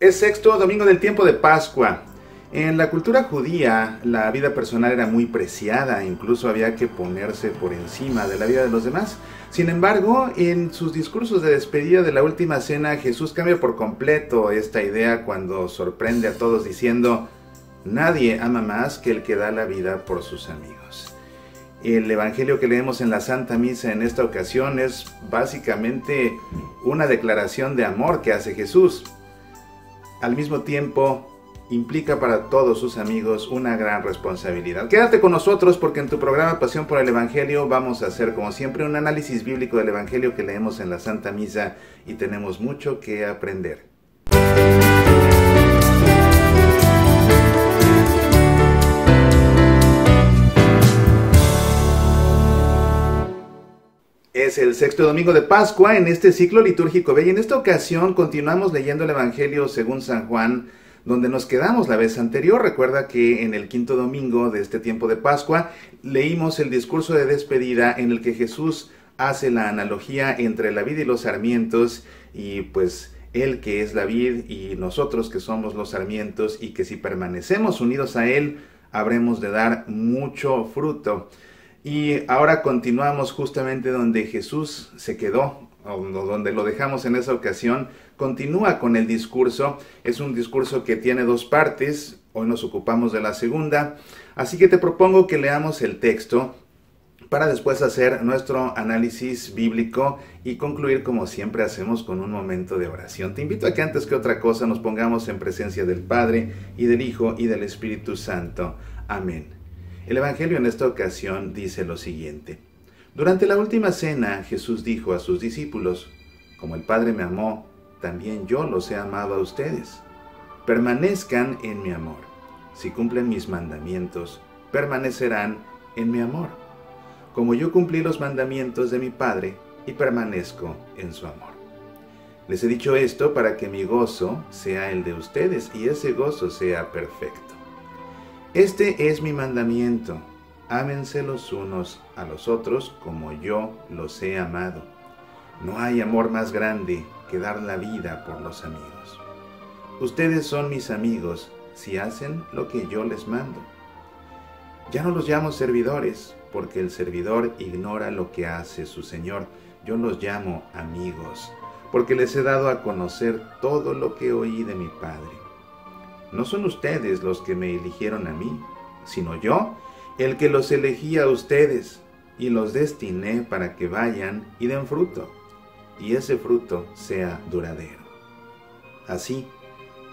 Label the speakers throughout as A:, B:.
A: Es sexto domingo del tiempo de Pascua. En la cultura judía, la vida personal era muy preciada, incluso había que ponerse por encima de la vida de los demás. Sin embargo, en sus discursos de despedida de la última cena, Jesús cambia por completo esta idea cuando sorprende a todos diciendo, nadie ama más que el que da la vida por sus amigos. El Evangelio que leemos en la Santa Misa en esta ocasión es básicamente una declaración de amor que hace Jesús al mismo tiempo implica para todos sus amigos una gran responsabilidad. Quédate con nosotros porque en tu programa Pasión por el Evangelio vamos a hacer como siempre un análisis bíblico del Evangelio que leemos en la Santa Misa y tenemos mucho que aprender. Es el sexto domingo de Pascua en este ciclo litúrgico y en esta ocasión continuamos leyendo el Evangelio según San Juan, donde nos quedamos la vez anterior. Recuerda que en el quinto domingo de este tiempo de Pascua leímos el discurso de despedida en el que Jesús hace la analogía entre la vid y los sarmientos y pues Él que es la vid y nosotros que somos los sarmientos y que si permanecemos unidos a Él habremos de dar mucho fruto. Y ahora continuamos justamente donde Jesús se quedó, donde lo dejamos en esa ocasión. Continúa con el discurso. Es un discurso que tiene dos partes. Hoy nos ocupamos de la segunda. Así que te propongo que leamos el texto para después hacer nuestro análisis bíblico y concluir como siempre hacemos con un momento de oración. Te invito a que antes que otra cosa nos pongamos en presencia del Padre y del Hijo y del Espíritu Santo. Amén. El Evangelio en esta ocasión dice lo siguiente. Durante la última cena Jesús dijo a sus discípulos, Como el Padre me amó, también yo los he amado a ustedes. Permanezcan en mi amor. Si cumplen mis mandamientos, permanecerán en mi amor. Como yo cumplí los mandamientos de mi Padre y permanezco en su amor. Les he dicho esto para que mi gozo sea el de ustedes y ese gozo sea perfecto. Este es mi mandamiento. Ámense los unos a los otros como yo los he amado. No hay amor más grande que dar la vida por los amigos. Ustedes son mis amigos si hacen lo que yo les mando. Ya no los llamo servidores, porque el servidor ignora lo que hace su Señor. Yo los llamo amigos, porque les he dado a conocer todo lo que oí de mi Padre. No son ustedes los que me eligieron a mí, sino yo, el que los elegí a ustedes y los destiné para que vayan y den fruto, y ese fruto sea duradero. Así,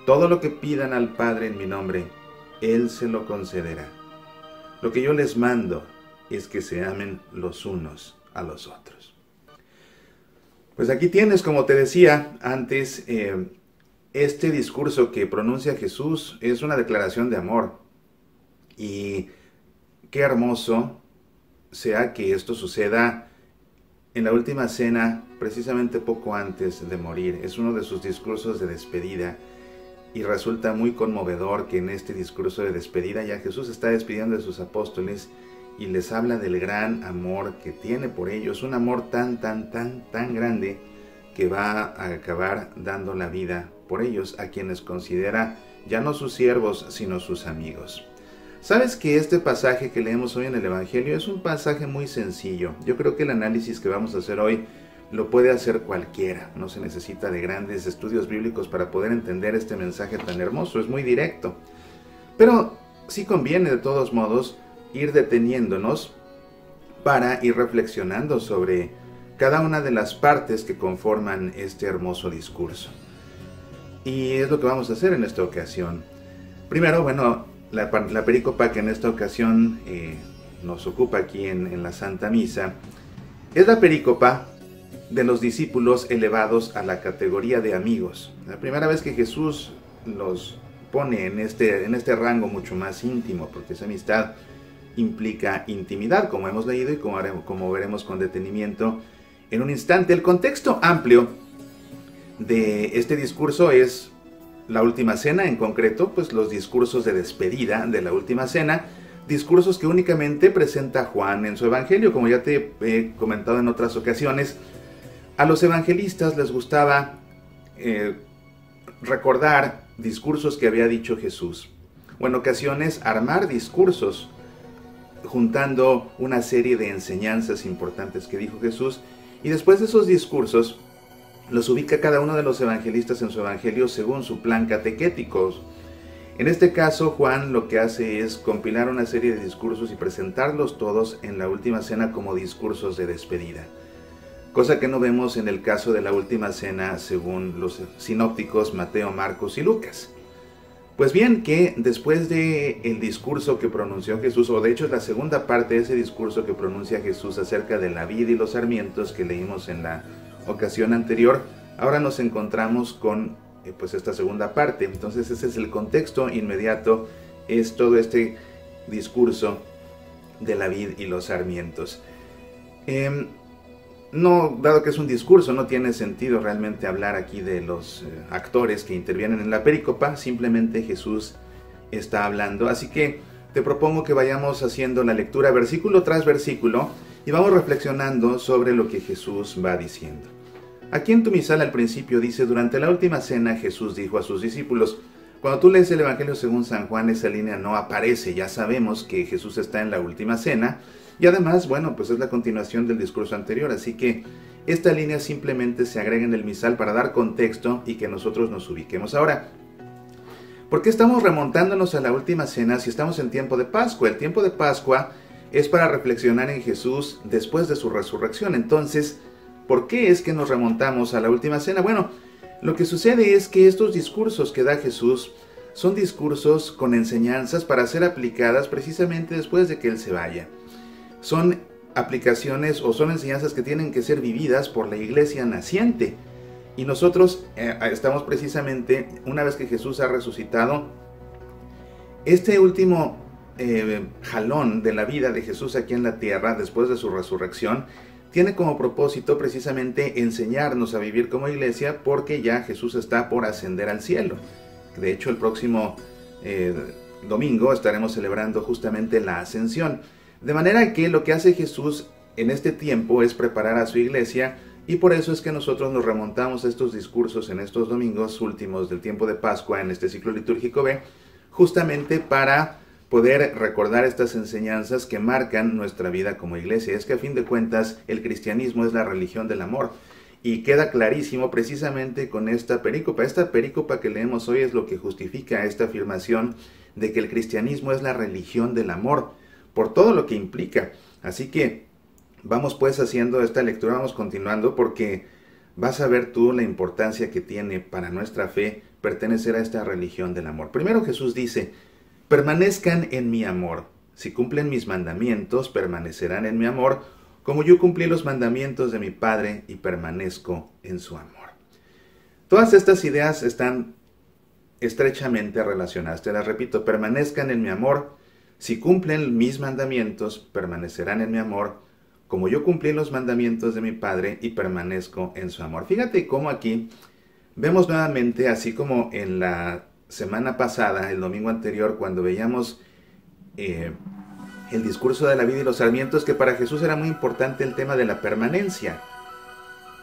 A: todo lo que pidan al Padre en mi nombre, Él se lo concederá. Lo que yo les mando es que se amen los unos a los otros. Pues aquí tienes, como te decía antes, eh, este discurso que pronuncia Jesús es una declaración de amor. Y qué hermoso sea que esto suceda en la última cena, precisamente poco antes de morir. Es uno de sus discursos de despedida. Y resulta muy conmovedor que en este discurso de despedida ya Jesús está despidiendo de sus apóstoles y les habla del gran amor que tiene por ellos, un amor tan, tan, tan, tan grande que va a acabar dando la vida por ellos a quienes considera ya no sus siervos, sino sus amigos. Sabes que este pasaje que leemos hoy en el Evangelio es un pasaje muy sencillo. Yo creo que el análisis que vamos a hacer hoy lo puede hacer cualquiera. No se necesita de grandes estudios bíblicos para poder entender este mensaje tan hermoso. Es muy directo. Pero sí conviene de todos modos ir deteniéndonos para ir reflexionando sobre cada una de las partes que conforman este hermoso discurso. Y es lo que vamos a hacer en esta ocasión. Primero, bueno, la, la pericopa que en esta ocasión eh, nos ocupa aquí en, la Santa Misa es la pericopa de los discípulos elevados a la categoría de amigos. La primera vez que Jesús los pone en este, en este rango mucho más íntimo, porque esa amistad implica intimidad, como hemos leído y como, como veremos con detenimiento en un instante. El contexto amplio de este discurso es la última cena, en concreto, pues los discursos de despedida de la última cena, discursos que únicamente presenta Juan en su evangelio, como ya te he comentado en otras ocasiones. A los evangelistas les gustaba eh, recordar discursos que había dicho Jesús, o en ocasiones armar discursos juntando una serie de enseñanzas importantes que dijo Jesús, y después de esos discursos los ubica cada uno de los evangelistas en su evangelio según su plan catequético. En este caso, Juan lo que hace es compilar una serie de discursos y presentarlos todos en la última cena como discursos de despedida. Cosa que no vemos en el caso de la última cena según los sinópticos Mateo, Marcos y Lucas. Pues bien, que después de el discurso que pronunció Jesús, o de hecho es la segunda parte de ese discurso que pronuncia Jesús acerca de la vida y los sarmientos que leímos en la ocasión anterior, ahora nos encontramos con eh, pues esta segunda parte. Entonces ese es el contexto inmediato, es todo este discurso de la vid y los sarmientos. Em, no, dado que es un discurso, no tiene sentido realmente hablar aquí de los eh, actores que intervienen en la pericopa, simplemente Jesús está hablando. Así que te propongo que vayamos haciendo la lectura versículo tras versículo y vamos reflexionando sobre lo que Jesús va diciendo. Aquí en tu misal al principio dice, durante la última cena Jesús dijo a sus discípulos, cuando tú lees el Evangelio según San Juan, esa línea no aparece, ya sabemos que Jesús está en la última cena, y además, bueno, pues es la continuación del discurso anterior, así que esta línea simplemente se agrega en el misal para dar contexto y que nosotros nos ubiquemos. Ahora, ¿por qué estamos remontándonos a la última cena si estamos en tiempo de Pascua? El tiempo de Pascua es para reflexionar en Jesús después de su resurrección. Entonces, ¿por qué es que nos remontamos a la última cena? Bueno, lo que sucede es que estos discursos que da Jesús son discursos con enseñanzas para ser aplicadas precisamente después de que Él se vaya son aplicaciones o son enseñanzas que tienen que ser vividas por la iglesia naciente. Y nosotros eh, estamos precisamente, una vez que Jesús ha resucitado, este último eh, jalón de la vida de Jesús aquí en la tierra, después de su resurrección, tiene como propósito precisamente enseñarnos a vivir como iglesia porque ya Jesús está por ascender al cielo. De hecho, el próximo eh, domingo estaremos celebrando justamente la ascensión. De manera que lo que hace Jesús en este tiempo es preparar a su iglesia y por eso es que nosotros nos remontamos a estos discursos en estos domingos últimos del tiempo de Pascua en este ciclo litúrgico B, justamente para poder recordar estas enseñanzas que marcan nuestra vida como iglesia. Es que a fin de cuentas el cristianismo es la religión del amor y queda clarísimo precisamente con esta perícopa. Esta perícopa que leemos hoy es lo que justifica esta afirmación de que el cristianismo es la religión del amor por todo lo que implica. Así que vamos pues haciendo esta lectura, vamos continuando porque vas a ver tú la importancia que tiene para nuestra fe pertenecer a esta religión del amor. Primero Jesús dice, permanezcan en mi amor. Si cumplen mis mandamientos, permanecerán en mi amor, como yo cumplí los mandamientos de mi Padre y permanezco en su amor. Todas estas ideas están estrechamente relacionadas. Te las repito, permanezcan en mi amor, si cumplen mis mandamientos, permanecerán en mi amor, como yo cumplí los mandamientos de mi Padre y permanezco en su amor. Fíjate cómo aquí vemos nuevamente, así como en la semana pasada, el domingo anterior, cuando veíamos eh, el discurso de la vida y los sarmientos, que para Jesús era muy importante el tema de la permanencia.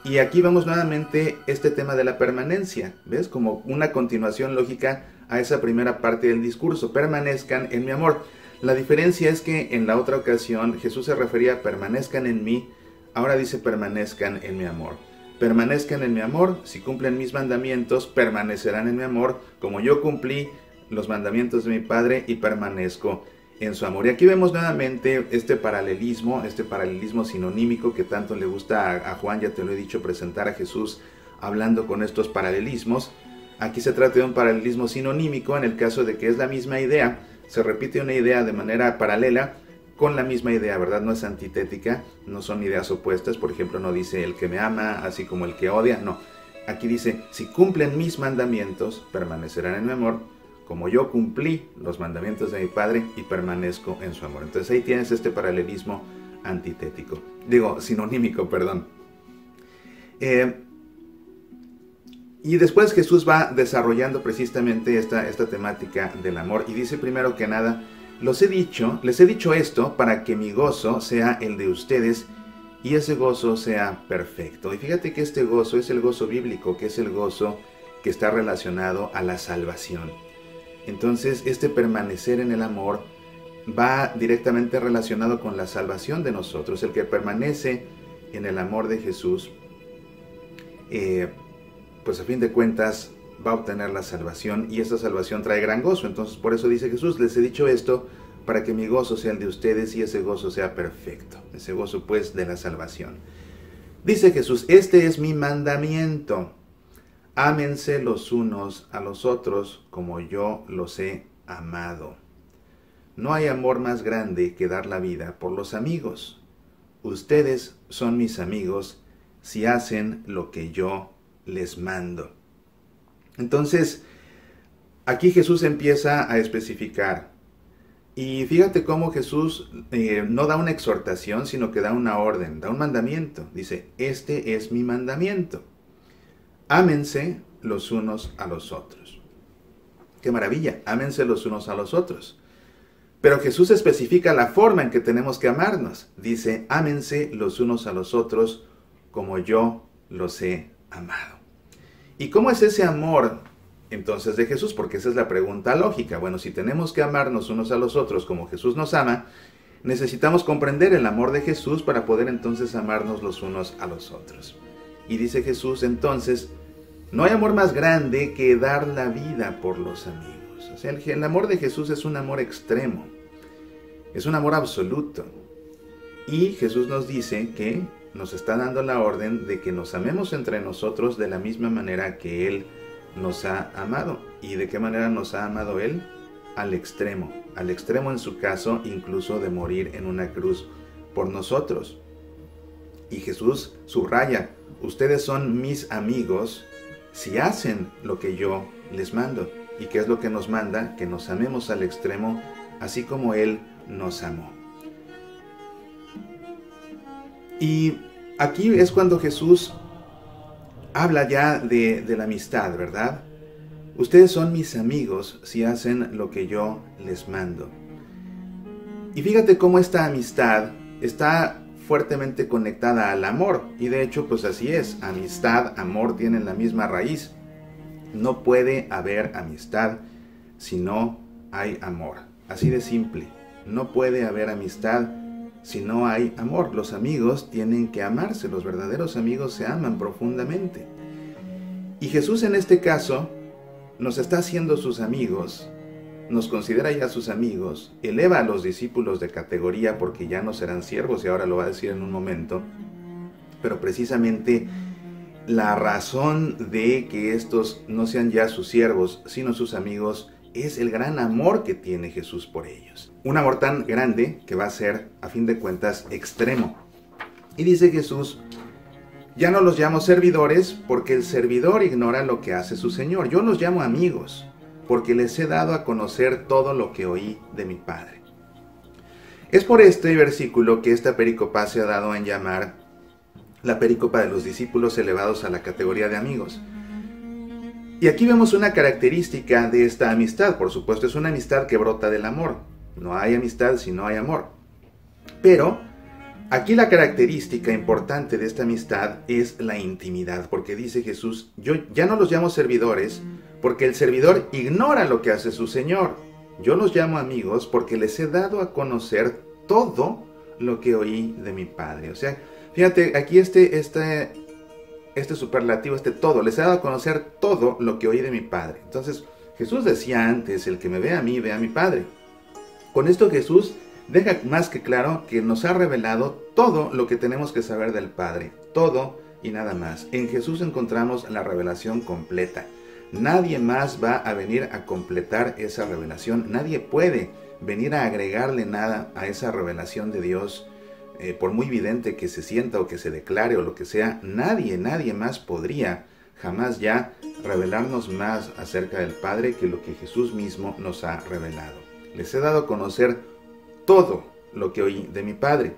A: Y aquí vemos nuevamente este tema de la permanencia, ¿ves? Como una continuación lógica a esa primera parte del discurso, permanezcan en mi amor. La diferencia es que en la otra ocasión Jesús se refería a permanezcan en mí, ahora dice permanezcan en mi amor. Permanezcan en mi amor, si cumplen mis mandamientos, permanecerán en mi amor, como yo cumplí los mandamientos de mi Padre y permanezco en su amor. Y aquí vemos nuevamente este paralelismo, este paralelismo sinonímico que tanto le gusta a, Juan, ya te lo he dicho, presentar a Jesús hablando con estos paralelismos. Aquí se trata de un paralelismo sinonímico en el caso de que es la misma idea, se repite una idea de manera paralela con la misma idea, ¿verdad? No es antitética, no son ideas opuestas, por ejemplo, no dice el que me ama, así como el que odia, no. Aquí dice, si cumplen mis mandamientos, permanecerán en mi amor, como yo cumplí los mandamientos de mi Padre y permanezco en su amor. Entonces ahí tienes este paralelismo antitético, digo, sinonímico, perdón. Eh, y después Jesús va desarrollando precisamente esta, esta temática del amor y dice primero que nada, los he dicho, les he dicho esto para que mi gozo sea el de ustedes y ese gozo sea perfecto. Y fíjate que este gozo es el gozo bíblico, que es el gozo que está relacionado a la salvación. Entonces, este permanecer en el amor va directamente relacionado con la salvación de nosotros. El que permanece en el amor de Jesús, eh, pues a fin de cuentas va a obtener la salvación y esa salvación trae gran gozo. Entonces por eso dice Jesús, les he dicho esto para que mi gozo sea el de ustedes y ese gozo sea perfecto. Ese gozo pues de la salvación. Dice Jesús, este es mi mandamiento. Ámense los unos a los otros como yo los he amado. No hay amor más grande que dar la vida por los amigos. Ustedes son mis amigos si hacen lo que yo les mando. Entonces, aquí Jesús empieza a especificar. Y fíjate cómo Jesús eh, no da una exhortación, sino que da una orden, da un mandamiento. Dice, este es mi mandamiento. Ámense los unos a los otros. Qué maravilla, ámense los unos a los otros. Pero Jesús especifica la forma en que tenemos que amarnos. Dice, ámense los unos a los otros como yo los he amado. ¿Y cómo es ese amor entonces de Jesús? Porque esa es la pregunta lógica. Bueno, si tenemos que amarnos unos a los otros como Jesús nos ama, necesitamos comprender el amor de Jesús para poder entonces amarnos los unos a los otros. Y dice Jesús entonces, no hay amor más grande que dar la vida por los amigos. O sea, el, amor de Jesús es un amor extremo, es un amor absoluto. Y Jesús nos dice que nos está dando la orden de que nos amemos entre nosotros de la misma manera que Él nos ha amado. ¿Y de qué manera nos ha amado Él? Al extremo, al extremo en su caso incluso de morir en una cruz por nosotros. Y Jesús subraya, ustedes son mis amigos si hacen lo que yo les mando. ¿Y qué es lo que nos manda? Que nos amemos al extremo, así como Él nos amó. Y aquí es cuando Jesús habla ya de, la amistad, ¿verdad? Ustedes son mis amigos si hacen lo que yo les mando. Y fíjate cómo esta amistad está fuertemente conectada al amor. Y de hecho, pues así es. Amistad, amor tienen la misma raíz. No puede haber amistad si no hay amor. Así de simple. No puede haber amistad si no hay amor. Los amigos tienen que amarse, los verdaderos amigos se aman profundamente. Y Jesús en este caso nos está haciendo sus amigos, nos considera ya sus amigos, eleva a los discípulos de categoría porque ya no serán siervos y ahora lo va a decir en un momento, pero precisamente la razón de que estos no sean ya sus siervos, sino sus amigos, es el gran amor que tiene Jesús por ellos. Un amor tan grande que va a ser, a fin de cuentas, extremo. Y dice Jesús, ya no los llamo servidores porque el servidor ignora lo que hace su Señor. Yo los llamo amigos porque les he dado a conocer todo lo que oí de mi Padre. Es por este versículo que esta pericopa se ha dado en llamar la pericopa de los discípulos elevados a la categoría de amigos. Y aquí vemos una característica de esta amistad. Por supuesto, es una amistad que brota del amor. No hay amistad si no hay amor. Pero aquí la característica importante de esta amistad es la intimidad, porque dice Jesús, yo ya no los llamo servidores, porque el servidor ignora lo que hace su Señor. Yo los llamo amigos porque les he dado a conocer todo lo que oí de mi Padre. O sea, fíjate, aquí este, este este superlativo, este todo, les he dado a conocer todo lo que oí de mi Padre. Entonces, Jesús decía antes, el que me ve a mí, ve a mi Padre. Con esto Jesús deja más que claro que nos ha revelado todo lo que tenemos que saber del Padre, todo y nada más. En Jesús encontramos la revelación completa. Nadie más va a venir a completar esa revelación, nadie puede venir a agregarle nada a esa revelación de Dios eh, por muy evidente que se sienta o que se declare o lo que sea, nadie, nadie más podría jamás ya revelarnos más acerca del Padre que lo que Jesús mismo nos ha revelado. Les he dado a conocer todo lo que oí de mi Padre.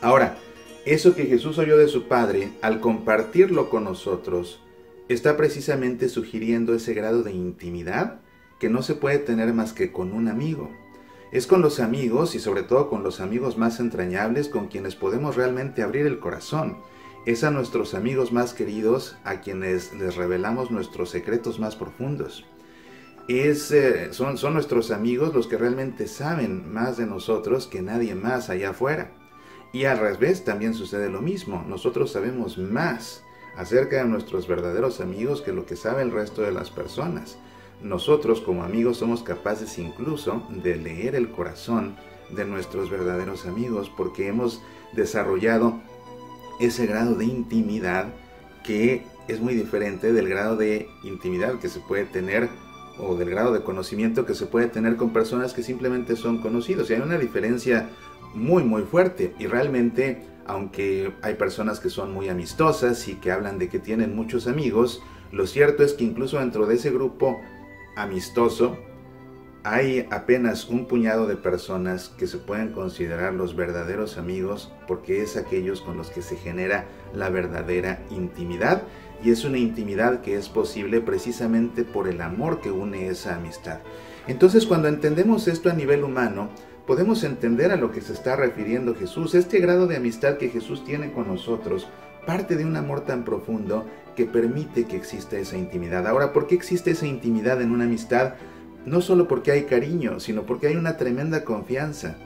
A: Ahora, eso que Jesús oyó de su Padre, al compartirlo con nosotros, está precisamente sugiriendo ese grado de intimidad que no se puede tener más que con un amigo. Es con los amigos y sobre todo con los amigos más entrañables con quienes podemos realmente abrir el corazón. Es a nuestros amigos más queridos a quienes les revelamos nuestros secretos más profundos. Es, eh, son, son nuestros amigos los que realmente saben más de nosotros que nadie más allá afuera. Y al revés también sucede lo mismo. Nosotros sabemos más acerca de nuestros verdaderos amigos que lo que sabe el resto de las personas. Nosotros como amigos somos capaces incluso de leer el corazón de nuestros verdaderos amigos porque hemos desarrollado ese grado de intimidad que es muy diferente del grado de intimidad que se puede tener o del grado de conocimiento que se puede tener con personas que simplemente son conocidos. Y hay una diferencia muy muy fuerte y realmente aunque hay personas que son muy amistosas y que hablan de que tienen muchos amigos, lo cierto es que incluso dentro de ese grupo amistoso, hay apenas un puñado de personas que se pueden considerar los verdaderos amigos porque es aquellos con los que se genera la verdadera intimidad y es una intimidad que es posible precisamente por el amor que une esa amistad. Entonces cuando entendemos esto a nivel humano, podemos entender a lo que se está refiriendo Jesús. Este grado de amistad que Jesús tiene con nosotros parte de un amor tan profundo que permite que exista esa intimidad. Ahora, ¿por qué existe esa intimidad en una amistad? No solo porque hay cariño, sino porque hay una tremenda confianza.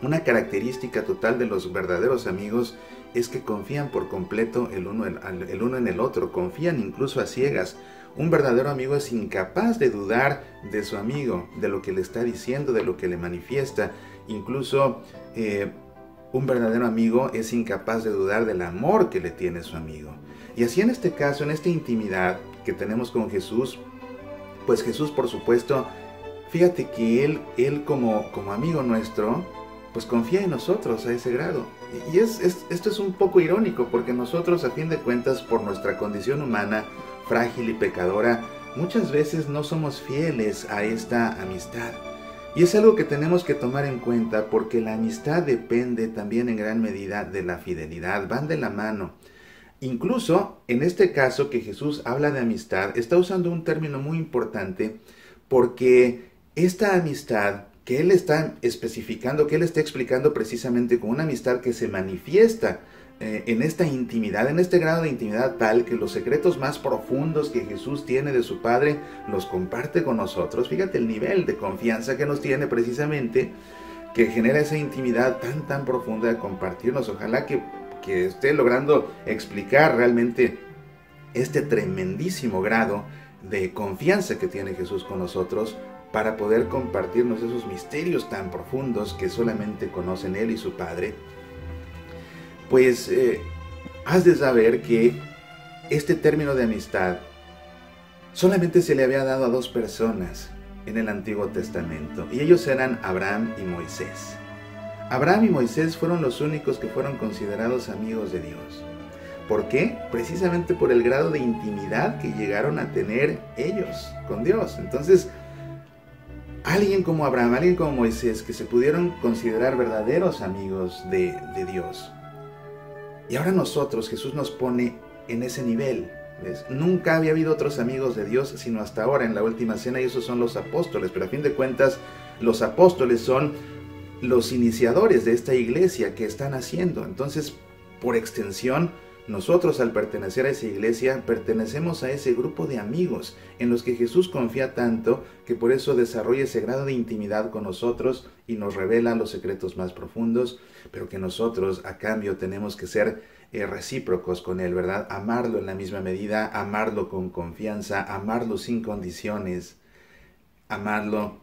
A: Una característica total de los verdaderos amigos es que confían por completo el uno, en el otro, confían incluso a ciegas. Un verdadero amigo es incapaz de dudar de su amigo, de lo que le está diciendo, de lo que le manifiesta. Incluso eh, un verdadero amigo es incapaz de dudar del amor que le tiene su amigo. Y así en este caso, en esta intimidad que tenemos con Jesús, pues Jesús por supuesto, fíjate que Él, él como, como amigo nuestro, pues confía en nosotros a ese grado. Y es, esto es un poco irónico porque nosotros a fin de cuentas por nuestra condición humana frágil y pecadora, muchas veces no somos fieles a esta amistad. Y es algo que tenemos que tomar en cuenta porque la amistad depende también en gran medida de la fidelidad, van de la mano. Incluso en este caso que Jesús habla de amistad, está usando un término muy importante porque esta amistad que Él está especificando, que Él está explicando precisamente con una amistad que se manifiesta eh, en esta intimidad, en este grado de intimidad tal que los secretos más profundos que Jesús tiene de su Padre los comparte con nosotros. Fíjate el nivel de confianza que nos tiene precisamente, que genera esa intimidad tan, tan profunda de compartirnos. Ojalá que que esté logrando explicar realmente este tremendísimo grado de confianza que tiene Jesús con nosotros para poder compartirnos esos misterios tan profundos que solamente conocen Él y su Padre, pues eh, has de saber que este término de amistad solamente se le había dado a dos personas en el Antiguo Testamento, y ellos eran Abraham y Moisés. Abraham y Moisés fueron los únicos que fueron considerados amigos de Dios. ¿Por qué? Precisamente por el grado de intimidad que llegaron a tener ellos con Dios. Entonces, alguien como Abraham, alguien como Moisés, que se pudieron considerar verdaderos amigos de, Dios. Y ahora nosotros, Jesús nos pone en ese nivel. Nunca había habido otros amigos de Dios, sino hasta ahora en la última cena, y esos son los apóstoles. Pero a fin de cuentas, los apóstoles son los iniciadores de esta iglesia que están haciendo. Entonces, por extensión, nosotros al pertenecer a esa iglesia pertenecemos a ese grupo de amigos en los que Jesús confía tanto que por eso desarrolla ese grado de intimidad con nosotros y nos revela los secretos más profundos, pero que nosotros a cambio tenemos que ser eh, recíprocos con Él, ¿verdad? Amarlo en la misma medida, amarlo con confianza, amarlo sin condiciones, amarlo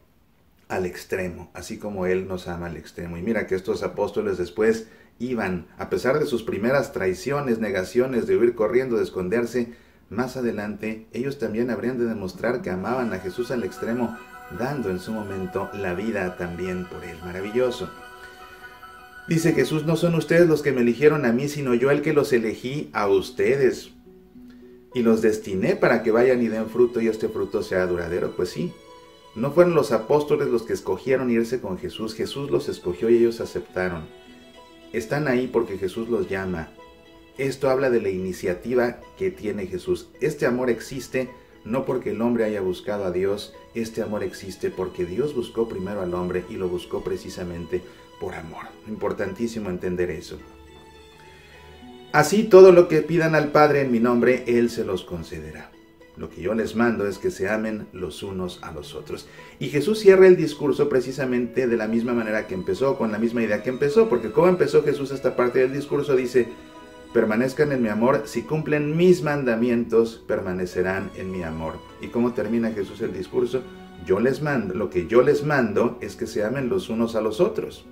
A: al extremo, así como Él nos ama al extremo. Y mira que estos apóstoles después iban, a pesar de sus primeras traiciones, negaciones, de huir corriendo, de esconderse, más adelante ellos también habrían de demostrar que amaban a Jesús al extremo, dando en su momento la vida también por Él. Maravilloso. Dice Jesús, no son ustedes los que me eligieron a mí, sino yo el que los elegí a ustedes. Y los destiné para que vayan y den fruto y este fruto sea duradero. Pues sí, no fueron los apóstoles los que escogieron irse con Jesús, Jesús los escogió y ellos aceptaron. Están ahí porque Jesús los llama. Esto habla de la iniciativa que tiene Jesús. Este amor existe no porque el hombre haya buscado a Dios, este amor existe porque Dios buscó primero al hombre y lo buscó precisamente por amor. Importantísimo entender eso. Así todo lo que pidan al Padre en mi nombre, Él se los concederá. Lo que yo les mando es que se amen los unos a los otros. Y Jesús cierra el discurso precisamente de la misma manera que empezó, con la misma idea que empezó, porque como empezó Jesús esta parte del discurso, dice, permanezcan en mi amor, si cumplen mis mandamientos, permanecerán en mi amor. ¿Y cómo termina Jesús el discurso? Yo les mando, lo que yo les mando es que se amen los unos a los otros.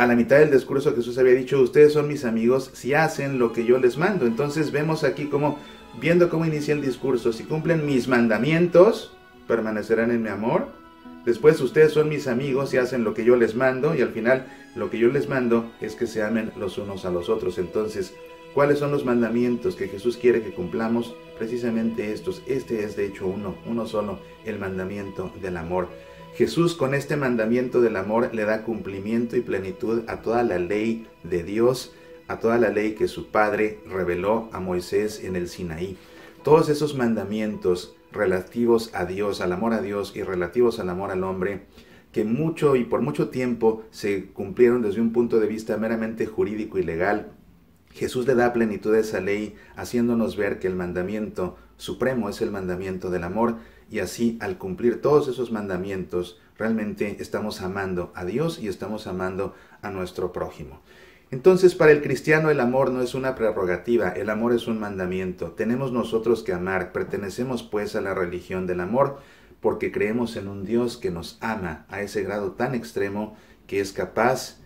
A: A la mitad del discurso Jesús había dicho, ustedes son mis amigos si hacen lo que yo les mando. Entonces vemos aquí como viendo cómo inicia el discurso, si cumplen mis mandamientos, permanecerán en mi amor. Después ustedes son mis amigos y hacen lo que yo les mando y al final lo que yo les mando es que se amen los unos a los otros. Entonces, ¿cuáles son los mandamientos que Jesús quiere que cumplamos? Precisamente estos. Este es de hecho uno, uno solo, el mandamiento del amor. Jesús con este mandamiento del amor le da cumplimiento y plenitud a toda la ley de Dios a toda la ley que su padre reveló a Moisés en el Sinaí. Todos esos mandamientos relativos a Dios, al amor a Dios y relativos al amor al hombre, que mucho y por mucho tiempo se cumplieron desde un punto de vista meramente jurídico y legal, Jesús le da plenitud a esa ley, haciéndonos ver que el mandamiento supremo es el mandamiento del amor, y así al cumplir todos esos mandamientos, realmente estamos amando a Dios y estamos amando a nuestro prójimo. Entonces para el cristiano el amor no es una prerrogativa, el amor es un mandamiento. Tenemos nosotros que amar, pertenecemos pues a la religión del amor porque creemos en un Dios que nos ama a ese grado tan extremo que es capaz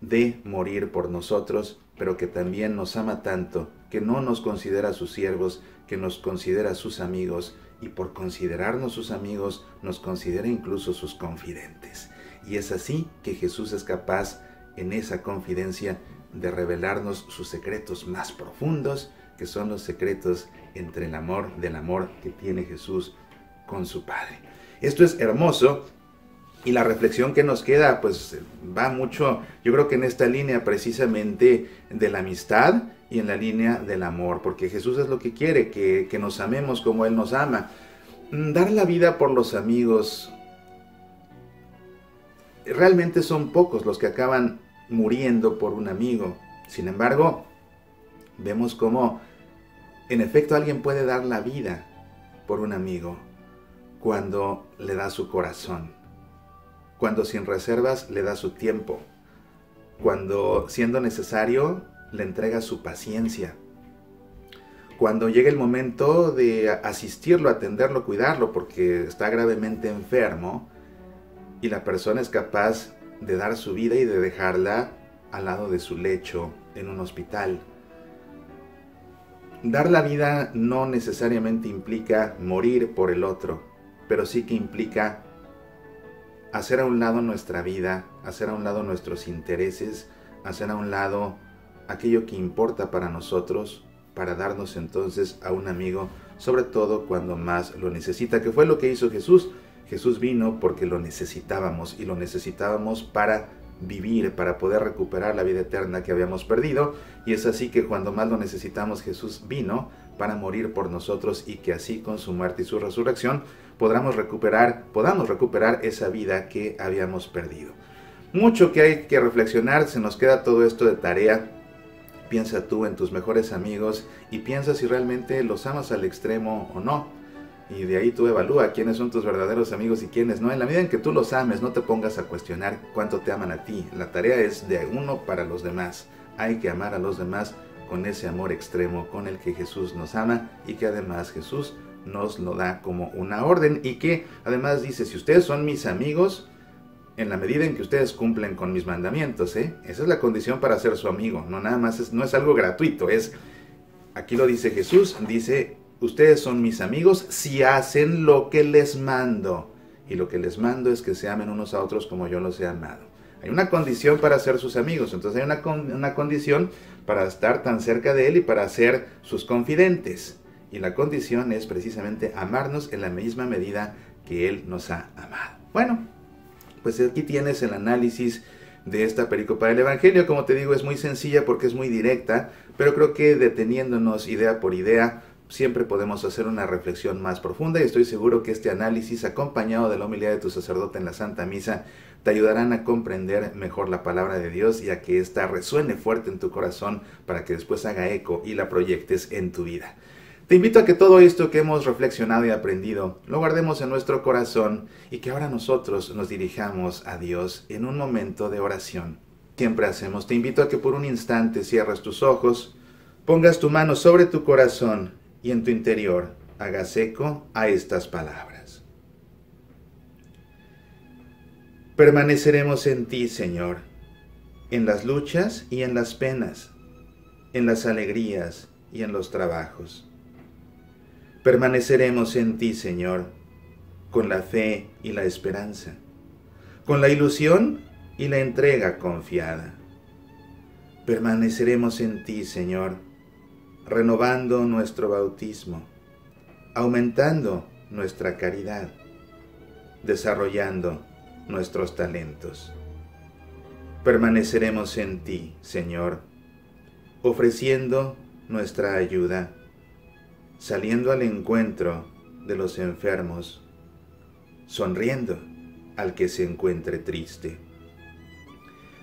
A: de morir por nosotros, pero que también nos ama tanto, que no nos considera sus siervos, que nos considera sus amigos, y por considerarnos sus amigos, nos considera incluso sus confidentes. Y es así que Jesús es capaz en esa confidencia de revelarnos sus secretos más profundos, que son los secretos entre el amor del amor que tiene Jesús con su Padre. Esto es hermoso y la reflexión que nos queda pues va mucho, yo creo que en esta línea precisamente de la amistad y en la línea del amor, porque Jesús es lo que quiere, que, que nos amemos como Él nos ama. Mm, dar la vida por los amigos, realmente son pocos los que acaban muriendo por un amigo. Sin embargo, vemos cómo en efecto alguien puede dar la vida por un amigo cuando le da su corazón, cuando sin reservas le da su tiempo, cuando siendo necesario le entrega su paciencia, cuando llega el momento de asistirlo, atenderlo, cuidarlo porque está gravemente enfermo y la persona es capaz de dar su vida y de dejarla al lado de su lecho en un hospital. Dar la vida no necesariamente implica morir por el otro, pero sí que implica hacer a un lado nuestra vida, hacer a un lado nuestros intereses, hacer a un lado aquello que importa para nosotros, para darnos entonces a un amigo, sobre todo cuando más lo necesita, que fue lo que hizo Jesús. Jesús vino porque lo necesitábamos y lo necesitábamos para vivir, para poder recuperar la vida eterna que habíamos perdido. Y es así que cuando más lo necesitamos, Jesús vino para morir por nosotros y que así con su muerte y su resurrección podamos recuperar, podamos recuperar esa vida que habíamos perdido. Mucho que hay que reflexionar, se nos queda todo esto de tarea. Piensa tú en tus mejores amigos y piensa si realmente los amas al extremo o no y de ahí tú evalúa quiénes son tus verdaderos amigos y quiénes no. En la medida en que tú los ames, no te pongas a cuestionar cuánto te aman a ti. La tarea es de uno para los demás. Hay que amar a los demás con ese amor extremo con el que Jesús nos ama y que además Jesús nos lo da como una orden y que además dice, si ustedes son mis amigos, en la medida en que ustedes cumplen con mis mandamientos, ¿eh? esa es la condición para ser su amigo, no nada más, no es algo gratuito, es, aquí lo dice Jesús, dice, ustedes son mis amigos si hacen lo que les mando. Y lo que les mando es que se amen unos a otros como yo los he amado. Hay una condición para ser sus amigos, entonces hay una, una condición para estar tan cerca de Él y para ser sus confidentes. Y la condición es precisamente amarnos en la misma medida que Él nos ha amado. Bueno, pues aquí tienes el análisis de esta pericopa del Evangelio. Como te digo, es muy sencilla porque es muy directa, pero creo que deteniéndonos idea por idea, siempre podemos hacer una reflexión más profunda y estoy seguro que este análisis acompañado de la humildad de tu sacerdote en la Santa Misa te ayudarán a comprender mejor la palabra de Dios y a que ésta resuene fuerte en tu corazón para que después haga eco y la proyectes en tu vida. Te invito a que todo esto que hemos reflexionado y aprendido lo guardemos en nuestro corazón y que ahora nosotros nos dirijamos a Dios en un momento de oración. Siempre hacemos. Te invito a que por un instante cierres tus ojos, pongas tu mano sobre tu corazón y en tu interior hagas eco a estas palabras. Permaneceremos en ti, Señor, en las luchas y en las penas, en las alegrías y en los trabajos. Permaneceremos en ti, Señor, con la fe y la esperanza, con la ilusión y la entrega confiada. Permaneceremos en ti, Señor, renovando nuestro bautismo, aumentando nuestra caridad, desarrollando nuestros talentos. Permaneceremos en ti, Señor, ofreciendo nuestra ayuda, saliendo al encuentro de los enfermos, sonriendo al que se encuentre triste.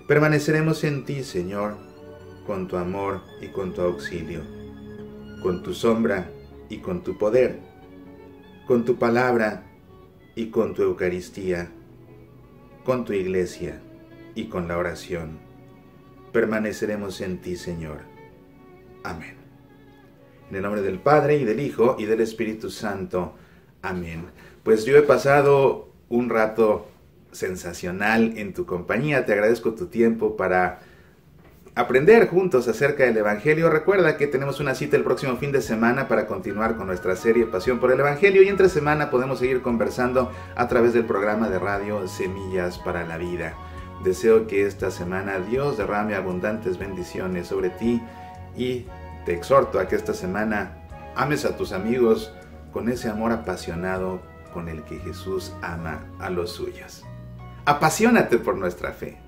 A: Permaneceremos en ti, Señor, con tu amor y con tu auxilio con tu sombra y con tu poder, con tu palabra y con tu Eucaristía, con tu iglesia y con la oración. Permaneceremos en ti, Señor. Amén. En el nombre del Padre y del Hijo y del Espíritu Santo. Amén. Pues yo he pasado un rato sensacional en tu compañía. Te agradezco tu tiempo para aprender juntos acerca del Evangelio. Recuerda que tenemos una cita el próximo fin de semana para continuar con nuestra serie Pasión por el Evangelio y entre semana podemos seguir conversando a través del programa de radio Semillas para la Vida. Deseo que esta semana Dios derrame abundantes bendiciones sobre ti y te exhorto a que esta semana ames a tus amigos con ese amor apasionado con el que Jesús ama a los suyos. Apasionate por nuestra fe.